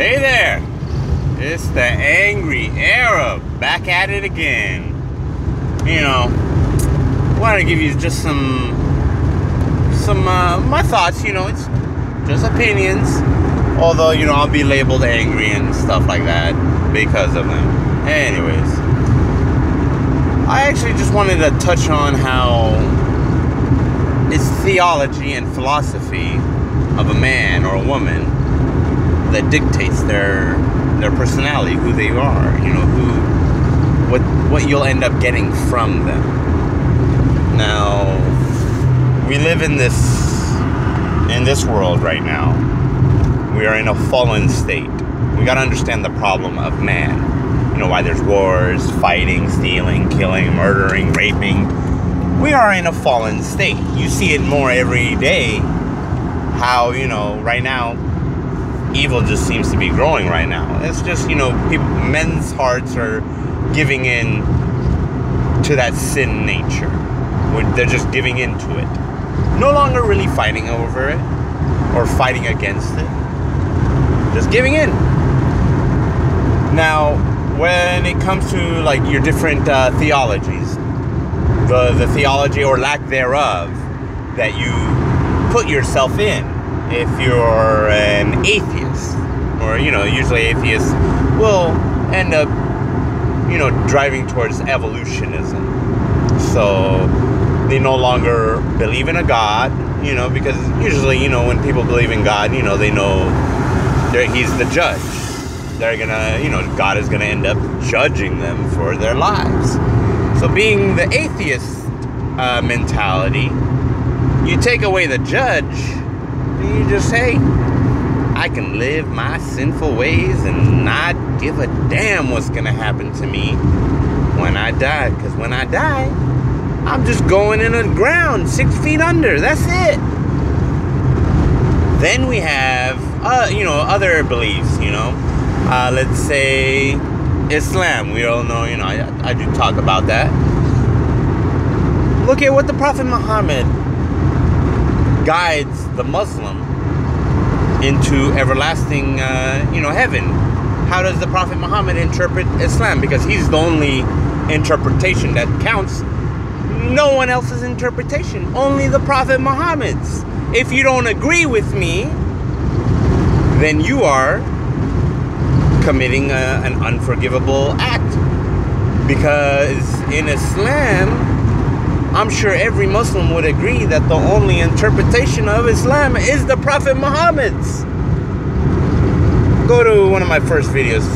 Hey there! It's the angry Arab back at it again. You know, want to give you just some some uh, my thoughts. You know, it's just opinions. Although you know I'll be labeled angry and stuff like that because of them. Anyways, I actually just wanted to touch on how it's theology and philosophy of a man or a woman that dictates their their personality, who they are, you know, who what what you'll end up getting from them. Now, we live in this in this world right now. We are in a fallen state. We got to understand the problem of man. You know why there's wars, fighting, stealing, killing, murdering, raping. We are in a fallen state. You see it more every day how, you know, right now evil just seems to be growing right now. It's just, you know, people, men's hearts are giving in to that sin nature. They're just giving into it. No longer really fighting over it or fighting against it. Just giving in. Now, when it comes to like your different uh, theologies, the, the theology or lack thereof that you put yourself in, if you're an atheist, or you know, usually atheists will end up, you know, driving towards evolutionism. So they no longer believe in a God, you know, because usually, you know, when people believe in God, you know, they know he's the judge. They're gonna, you know, God is gonna end up judging them for their lives. So being the atheist uh, mentality, you take away the judge you just say, I can live my sinful ways and not give a damn what's gonna happen to me when I die. Because when I die, I'm just going in the ground six feet under. That's it. Then we have, uh, you know, other beliefs. You know, uh, let's say Islam. We all know, you know, I, I do talk about that. Look at what the Prophet Muhammad guides the Muslim into everlasting, uh, you know, heaven. How does the Prophet Muhammad interpret Islam? Because he's the only interpretation that counts. No one else's interpretation, only the Prophet Muhammad's. If you don't agree with me, then you are committing a, an unforgivable act. Because in Islam, I'm sure every Muslim would agree that the only interpretation of Islam is the Prophet Muhammad's. Go to one of my first videos,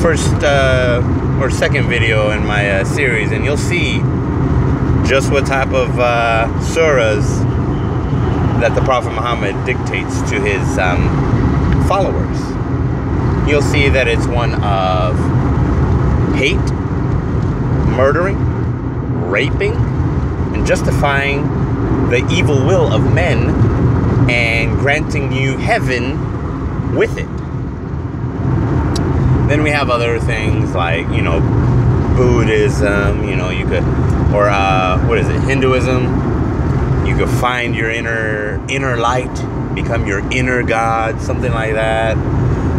first uh, or second video in my uh, series, and you'll see just what type of uh, surahs that the Prophet Muhammad dictates to his um, followers. You'll see that it's one of hate, murdering, raping, justifying the evil will of men and granting you heaven with it. Then we have other things like, you know, Buddhism, you know, you could, or uh, what is it, Hinduism. You could find your inner inner light, become your inner God, something like that.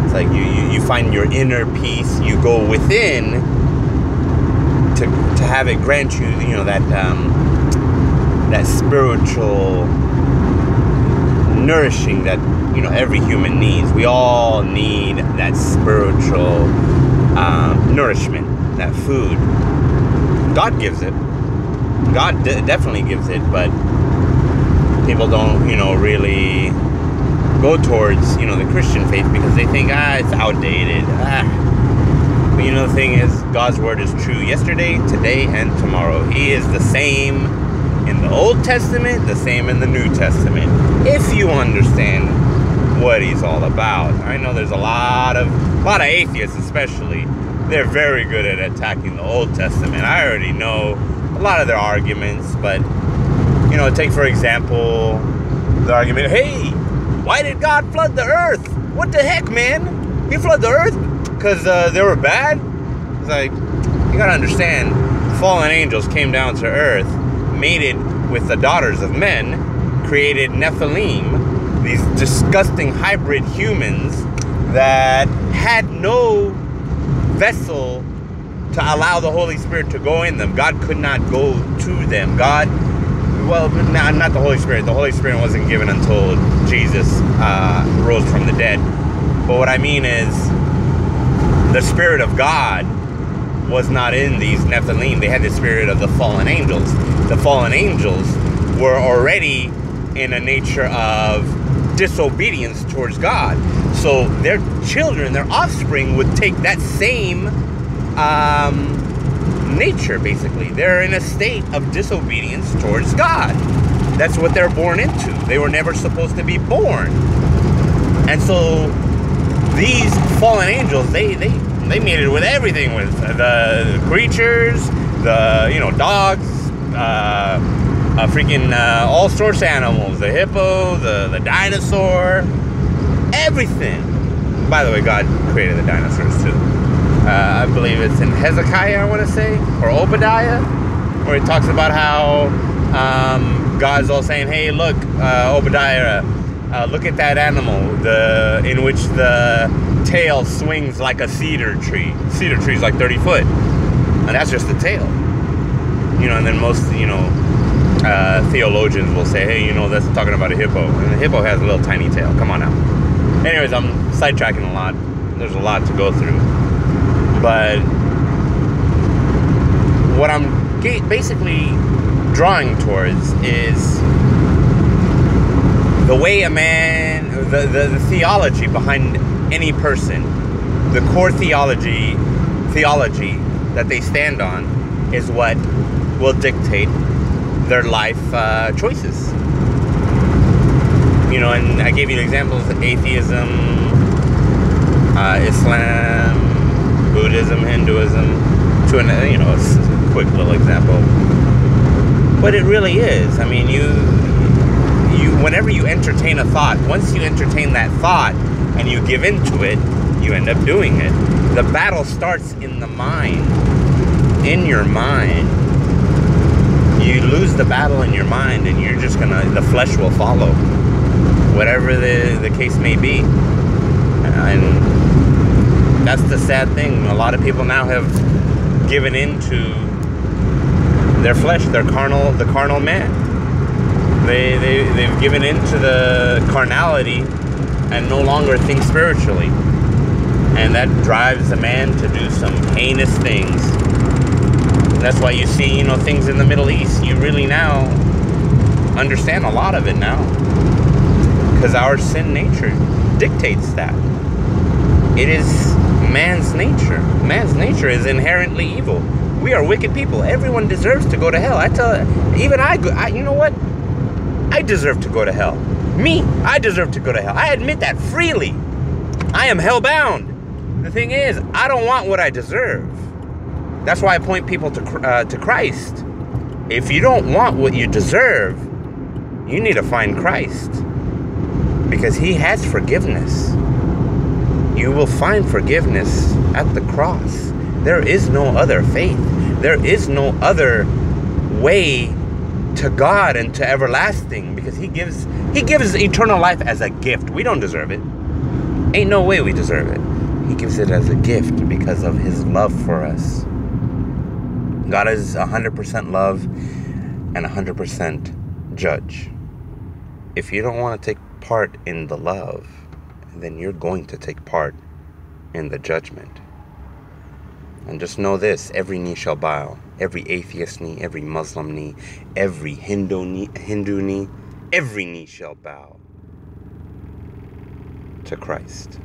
It's like you, you, you find your inner peace. You go within to, to have it grant you, you know, that um, that spiritual nourishing that you know every human needs. We all need that spiritual um, nourishment, that food. God gives it. God de- definitely gives it, but people don't, you know, really go towards, you know, the Christian faith because they think, ah, it's outdated. Ah. But you know, the thing is, God's word is true yesterday, today, and tomorrow. He is the same the Old Testament, the same in the New Testament. If you understand what he's all about. I know there's a lot of a lot of atheists especially. They're very good at attacking the Old Testament. I already know a lot of their arguments, but you know, take for example the argument, hey, why did God flood the earth? What the heck, man? He flooded the earth because uh, they were bad? It's like, you gotta understand, fallen angels came down to earth mated with the daughters of men, created Nephilim, these disgusting hybrid humans that had no vessel to allow the Holy Spirit to go in them. God could not go to them. God, well, not, not the Holy Spirit. The Holy Spirit wasn't given until Jesus uh, rose from the dead. But what I mean is, the Spirit of God was not in these Nephilim. They had the spirit of the fallen angels. The fallen angels were already in a nature of disobedience towards God. So their children, their offspring, would take that same um, nature, basically. They're in a state of disobedience towards God. That's what they're born into. They were never supposed to be born. And so these fallen angels, they, they, they made it with everything with the creatures, the, you know, dogs, uh, uh, freaking uh, all sorts of animals the hippo, the, the dinosaur, everything. By the way, God created the dinosaurs too. Uh, I believe it's in Hezekiah, I want to say, or Obadiah, where it talks about how um, God's all saying, "Hey, look, uh, Obadiah, uh, look at that animal, the in which the tail swings like a cedar tree. Cedar tree's like 30 foot, and that's just the tail. You know, and then most, you know, uh, theologians will say, hey, you know, that's talking about a hippo. And the hippo has a little tiny tail. Come on now. Anyways, I'm sidetracking a lot. There's a lot to go through. But what I'm basically drawing towards is the way a man, the, the, the theology behind any person, the core theology, theology that they stand on is what will dictate their life uh, choices. You know, and I gave you examples of atheism, uh, Islam, Buddhism, Hinduism, to an, you know, a quick little example. But it really is. I mean, you, you, whenever you entertain a thought, once you entertain that thought and you give into it, you end up doing it. The battle starts in the mind, in your mind you lose the battle in your mind and you're just gonna the flesh will follow whatever the, the case may be. And that's the sad thing. A lot of people now have given into their flesh their carnal the carnal man. They, they they've given into the carnality and no longer think spiritually. And that drives a man to do some heinous things that's why you see, you know, things in the Middle East. You really now understand a lot of it now. Because our sin nature dictates that. It is man's nature. Man's nature is inherently evil. We are wicked people. Everyone deserves to go to hell. I tell even I, I you know what? I deserve to go to hell. Me, I deserve to go to hell. I admit that freely. I am hellbound. The thing is, I don't want what I deserve. That's why I point people to, uh, to Christ. If you don't want what you deserve, you need to find Christ because He has forgiveness. You will find forgiveness at the cross. There is no other faith, there is no other way to God and to everlasting because he gives he gives eternal life as a gift. We don't deserve it. Ain't no way we deserve it. He gives it as a gift because of his love for us. God is 100% love and 100% judge. If you don't want to take part in the love, then you're going to take part in the judgment. And just know this every knee shall bow, every atheist knee, every Muslim knee, every Hindu knee, Hindu knee, every knee shall bow to Christ.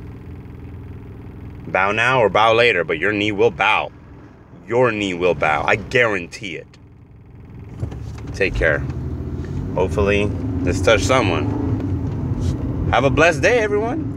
Bow now or bow later, but your knee will bow your knee will bow. I guarantee it. Take care. Hopefully, this touched someone. Have a blessed day, everyone.